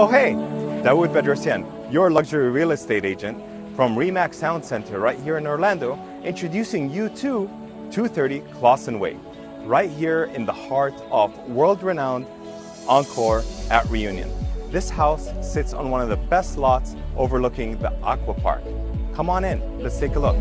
Oh, hey, Dawood Bedrosian, your luxury real estate agent from Remax Sound Center right here in Orlando, introducing you to 230 Clawson Way, right here in the heart of world-renowned Encore at Reunion. This house sits on one of the best lots overlooking the Aqua Park. Come on in, let's take a look.